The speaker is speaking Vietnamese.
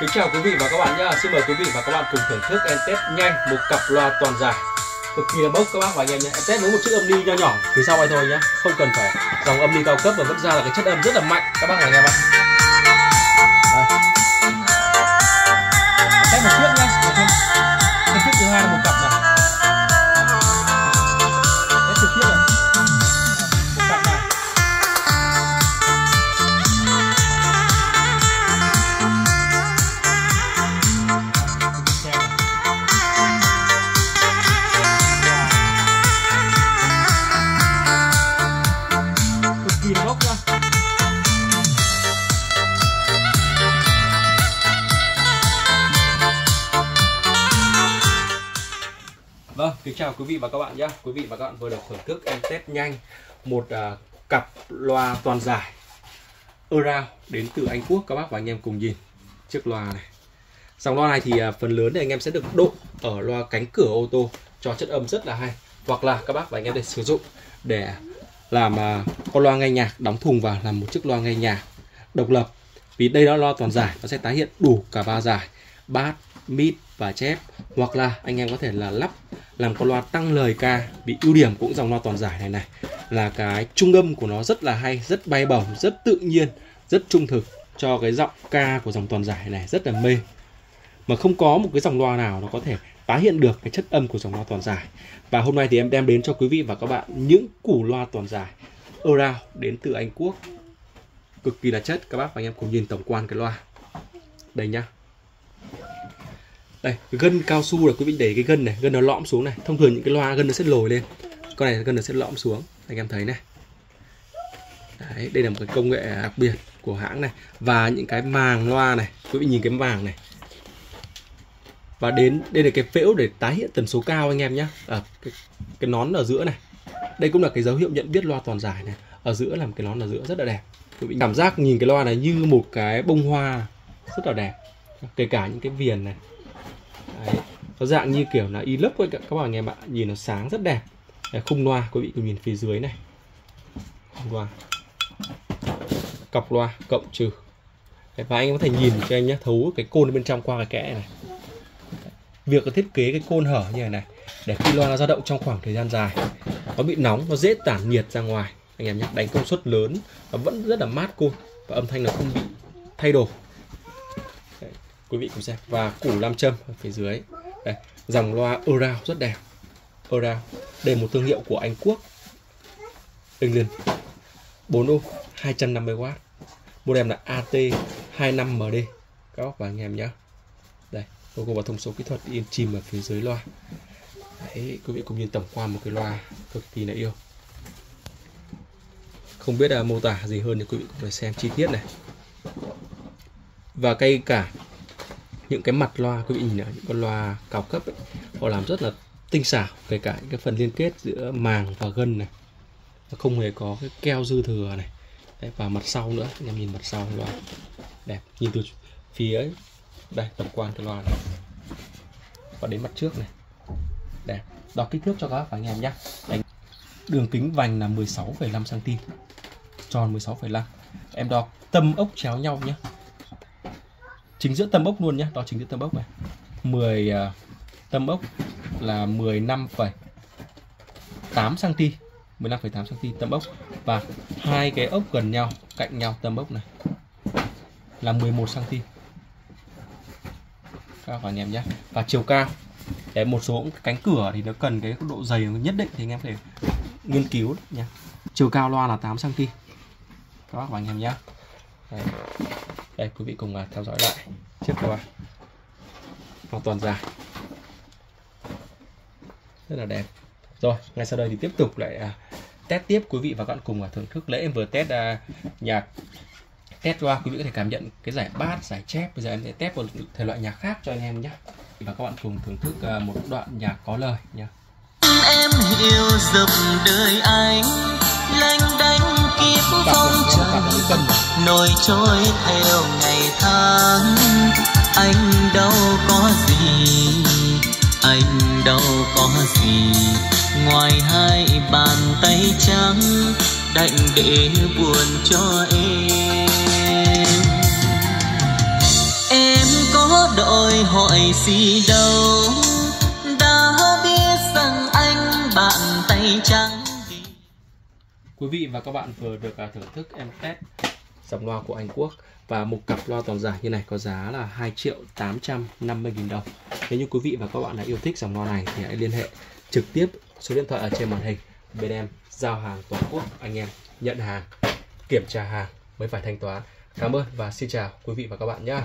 Kính chào quý vị và các bạn nhé. Xin mời quý vị và các bạn cùng thưởng thức em test nhanh, một cặp loa toàn giải cực kỳ là bốc các bác và anh em nhé. Em test với một chiếc âm ly nho nhỏ phía sau vậy thôi nhé. Không cần phải dòng âm ly cao cấp và vẫn ra là cái chất âm rất là mạnh các bác và anh em ạ. Đây. Test một chiếc nhé. Một cái chiếc thứ hai là một cặp kính chào quý vị và các bạn nhé. Quý vị và các bạn vừa được thưởng thức em test nhanh. Một uh, cặp loa toàn giải. Around đến từ Anh Quốc Các bác và anh em cùng nhìn chiếc loa này. Dòng loa này thì uh, phần lớn thì anh em sẽ được độ ở loa cánh cửa ô tô Cho chất âm rất là hay Hoặc là các bác và anh em để sử dụng để làm à, uh, con loa nghe nhạc đóng thùng vào làm một chiếc loa nghe nhạc độc lập. Vì đây đó loa toàn giải nó sẽ tái hiện đủ cả ba giải bass mid và chép hoặc là anh em có thể là lắp làm con loa tăng lời ca, bị ưu điểm cũng dòng loa toàn giải này này. Là cái trung âm của nó rất là hay, rất bay bổng, rất tự nhiên, rất trung thực cho cái giọng ca của dòng toàn giải này, rất là mê. Mà không có một cái dòng loa nào nó có thể tái hiện được cái chất âm của dòng loa toàn giải. Và hôm nay thì em đem đến cho quý vị và các bạn những củ loa toàn giải Around đến từ Anh Quốc. Cực kỳ là chất, các bác và anh em cùng nhìn tổng quan cái loa. Đây nhá đây gân cao su là quý vị để cái gân này gân nó lõm xuống này. Thông thường những cái loa gân nó sẽ lồi lên. Con này gân nó sẽ lõm xuống. Anh em thấy này. Đấy, đây là một cái công nghệ đặc biệt của hãng này. Và những cái màng loa này quý vị nhìn cái màng này. Và đến đây là cái phễu để tái hiện tần số cao anh em nhé ở cái, cái nón ở giữa này. Đây cũng là cái dấu hiệu nhận biết loa toàn giải này. Ở giữa làm cái nón ở giữa rất là đẹp. Quý vị cảm giác nhìn cái loa này như một cái bông hoa rất là đẹp. Kể cả những cái viền này. Đấy. nó dạng như kiểu là y lấp các các bạn nghe bạn nhìn nó sáng rất đẹp. Đấy, khung loa quý vị cùng nhìn phía dưới này. Khung loa. Cọc loa cộng trừ. Đấy, và anh có thể nhìn cho anh nhé thấu cái côn bên trong qua cái kẽ này việc thiết kế cái côn hở như này này để khi loa nó dao động trong khoảng thời gian dài nó bị nóng nó dễ tản nhiệt ra ngoài. Anh em nhé đánh công suất lớn nó vẫn rất là mát côn và âm thanh nó không bị thay đổi quý vị cùng xem. Và củ nam châm ở phía dưới. Đây dòng loa Around rất đẹp. Around đây là một thương hiệu của Anh Quốc. England. 4 ô 250W model là AT25MD các bác và anh em nhé đây logo và thông số kỹ thuật in chìm ở phía dưới loa. Đấy, quý vị cùng nhìn tổng quan một cái loa cực kỳ là yêu. Không biết là mô tả gì hơn thì quý vị cùng phải xem chi tiết này. Và cây cả những cái mặt loa quý vị nhìn ở những con loa cao cấp ấy, họ làm rất là tinh xảo kể cả những cái phần liên kết giữa màng và gân này. Nó không hề có cái keo dư thừa này. Đấy, và mặt sau nữa anh em nhìn mặt sau loa. Đẹp nhìn từ phía đây tổng quan cái loa này. Và đến mặt trước này. Đẹp đo kích thước cho các bạn anh em nhé đường kính vành là 16,5 cm tròn 16,5 em đo tâm ốc chéo nhau nhé chính giữa tâm ốc luôn nhé đó chính giữa tâm ốc này. 10 uh, tâm ốc là 15,8 cm 15,8 cm tâm ốc. Và hai cái ốc gần nhau cạnh nhau tâm ốc này là 11 cm các bạn anh em nhé. Và chiều cao để một số cánh cửa thì nó cần cái độ dày nhất định thì anh em phải nghiên cứu nha chiều cao loa là 8 cm các bác anh em nhé. Đây đây quý vị cùng à, theo dõi lại chiếc loa hoàn toàn dài. Rất là đẹp. Rồi ngay sau đây thì tiếp tục lại à, test tiếp quý vị và các bạn cùng à, thưởng thức lễ em vừa test à, nhạc. Test qua quý vị có thể cảm nhận cái giải bass giải chép. Bây giờ em sẽ test một thể loại nhạc khác cho anh em nhé. Và các bạn cùng thưởng thức à, một đoạn nhạc có lời nhé. Em hiểu dập đời anh lanh đánh nổi trôi theo ngày tháng. Anh đâu có gì, anh đâu có gì. Ngoài hai bàn tay trắng, đành để buồn cho em. Em có đòi hỏi gì đâu, đã biết rằng anh bạn tay trắng. Quý vị và các bạn vừa được à, thưởng thức em test dòng loa của Anh Quốc và một cặp loa toàn giải như này có giá là 2 triệu 850 nghìn đồng. Nếu như quý vị và các bạn đã yêu thích dòng loa này thì hãy liên hệ trực tiếp số điện thoại ở trên màn hình bên em giao hàng toàn quốc, anh em nhận hàng, kiểm tra hàng mới phải thanh toán. Cảm ơn và xin chào quý vị và các bạn nhé.